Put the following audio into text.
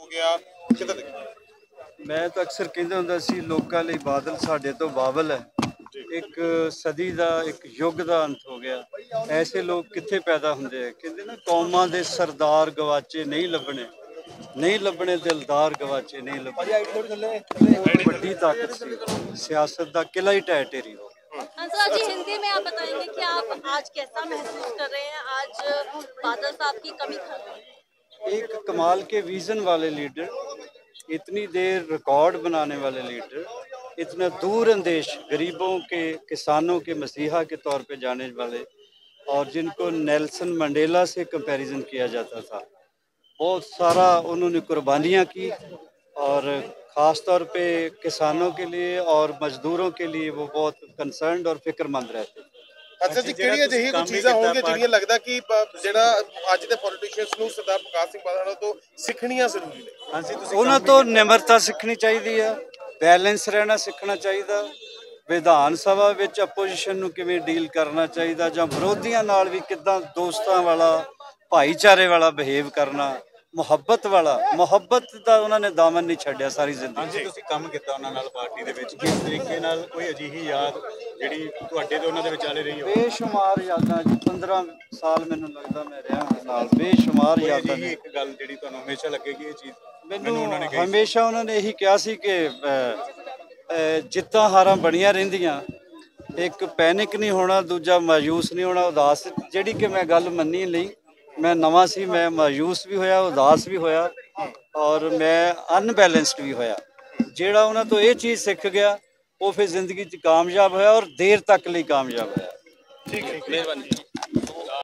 ਹੋ ਗਿਆ ਕਿੱਦਾਂ ਦੇਖਦੇ ਮੈਂ ਤਾਂ ਅਕਸਰ ਕਹਿੰਦਾ ਹੁੰਦਾ ਸੀ ਲੋਕਾਂ ਲਈ ਬਾਦਲ ਸਾਡੇ ਤੋਂ ਬਾਬਲ ਹੈ ਇੱਕ ਸਦੀ ਦਾ ਇੱਕ ਯੁੱਗ ਦਾ ਅੰਤ ਹੋ ਗਿਆ ਐਸੇ ਲੋਕ ਕਿੱਥੇ ਪੈਦਾ ਹੁੰਦੇ ਆ ਕਹਿੰਦੇ ਨਾ ਕੌਮਾਂ ਦੇ ਸਰਦਾਰ ਗਵਾਚੇ ਨਹੀਂ ਲੱਭਣੇ ਨਹੀਂ ਲੱਭਣੇ ਦਿਲਦਾਰ ਗਵਾਚੇ ਨਹੀਂ ਲੱਭਣੇ ਉਹ ਵੱਡੀ ਤਾਕਤ ਸੀ ਸਿਆਸਤ ਦਾ ਕਿਲਾ ਹੀ ਢਹਿ ਢੇਰੀ ਹੋ ਗਿਆ अंसर जी हिंदी में आप बताएंगे कि आप आज कैसा महसूस कर रहे हैं आज बादल साहब की कमी खल गई एक कमाल के विजन वाले लीडर, इतनी देर रिकॉर्ड बनाने वाले लीडर, इतना दूर अंदेश गरीबों के, किसानों के, मसीहा के तौर पे जाने वाले और जिनको नेल्सन मंडेला से कंपैरिजन किया जाता था। बहुत सारा उन्होंने कुर्बानियाँ की और ख़ास तौर पे किसानों के लिए और मज़दूरों के लिए वो बहुत कंसर्नड और फिक्रमंद रहते ਅੱਛਾ ਜੀ ਕਿਹੜੀਆਂ ਜਿਹੀ ਕੋਈ ਚੀਜ਼ਾਂ ਹੋਣਗੀਆਂ ਜਿਹੜੀਆਂ ਲੱਗਦਾ ਕਿ ਜਿਹੜਾ ਅੱਜ ਦੇ ਪੋਲੀਟੀਸ਼ੀਅਨਸ ਨੂੰ ਸਰਦਾਰ ਪ੍ਰਕਾਸ਼ ਸਿੰਘ ਬਾਦਲ ਤੋਂ ਸਿੱਖਣੀਆਂ ਜ਼ਰੂਰੀ ਨੇ? ਹਾਂਜੀ ਤੁਸੀਂ ਉਹਨਾਂ ਤੋਂ ਨਿਮਰਤਾ ਸਿੱਖਣੀ ਚਾਹੀਦੀ ਆ ਬੈਲੈਂਸ ਰਹਿਣਾ ਸਿੱਖਣਾ ਚਾਹੀਦਾ ਵਿਧਾਨ ਸਭਾ ਵਿੱਚ ਆਪੋਜੀਸ਼ਨ ਨੂੰ ਕਿਵੇਂ ਡੀਲ ਕਰਨਾ ਚਾਹੀਦਾ ਜਾਂ ਵਿਰੋਧੀਆਂ ਨਾਲ ਵੀ ਕਿੱਦਾਂ ਦੋਸਤਾਂ ਵਾਲਾ ਭਾਈਚਾਰੇ ਵਾਲਾ ਬਿਹੇਵ ਕਰਨਾ ਮੁਹੱਬਤ ਵਾਲਾ ਮੁਹੱਬਤ ਦਾ ਉਹਨਾਂ ਨੇ ਦਾਮਨ ਨਹੀਂ ਛੱਡਿਆ ਸਾਰੀ ਜ਼ਿੰਦਗੀ ਹਾਂਜੀ ਤੁਸੀਂ ਕੰਮ ਕੀਤਾ ਉਹਨਾਂ ਨਾਲ ਪਾਰਟੀ ਦੇ ਵਿੱਚ। ਕਿਸ ਤਰੀਕੇ ਨਾਲ ਕੋਈ ਅਜਿਹੀ ਯਾਦ ਜਿਹੜੀ ਤੁਹਾਡੇ ਤੇ ਉਹਨਾਂ ਦੇ ਵਿਚਾਲੇ ਰਹੀ ਹੋ ਬੇਸ਼ੁਮਾਰ ਯਾਦਾਂ ਜੀ 15 ਸਾਲ ਮੈਨੂੰ ਲੱਗਦਾ ਮੈਂ ਰਿਹਾ ਨਾਲ ਬੇਸ਼ੁਮਾਰ ਯਾਦਾਂ ਨੇ। ਇੱਕ ਗੱਲ ਜਿਹੜੀ ਤੁਹਾਨੂੰ ਹਮੇਸ਼ਾ ਲੱਗੇਗੀ ਇਹ ਚੀਜ਼ ਮੈਨੂੰ ਉਹਨਾਂ ਨੇ ਕਹੀ ਸੀ। ਹਮੇਸ਼ਾ ਉਹਨਾਂ ਨੇ ਇਹੀ ਕਿਹਾ ਸੀ ਕਿ ਜਿੱਤਾਂ ਹਾਰਾਂ ਬਣੀਆਂ ਰਹਿੰਦੀਆਂ ਇੱਕ ਪੈਨਿਕ ਨਹੀਂ ਹੋਣਾ ਦੂਜਾ ਮਾਯੂਸ ਨਹੀਂ ਹੋਣਾ ਉਦਾਸ ਜਿਹੜੀ ਕਿ ਮੈਂ ਗੱਲ ਮੰਨੀ ਲਈ ਮੈਂ ਨਵਾਂ ਸੀ ਮੈਂ ਮਾਯੂਸ ਵੀ ਹੋਇਆ ਉਦਾਸ ਵੀ ਹੋਇਆ ਔਰ ਮੈਂ ਅਨਬੈਲੈਂਸਡ ਵੀ ਹੋਇਆ। ਜਿਹੜਾ ਉਹਨਾਂ ਤੋਂ ਇਹ ਚੀਜ਼ ਸਿੱਖ ਗਿਆ ਉਹ ਫਿਰ ਜ਼ਿੰਦਗੀ 'ਚ ਕਾਮਯਾਬ ਹੋਇਆ ਔਰ ਦੇਰ ਤੱਕ ਲਈ ਕਾਮਯਾਬ ਹੋਇਆ। ਠੀਕ ਹੈ, ਮਿਹਰਬਾਨੀ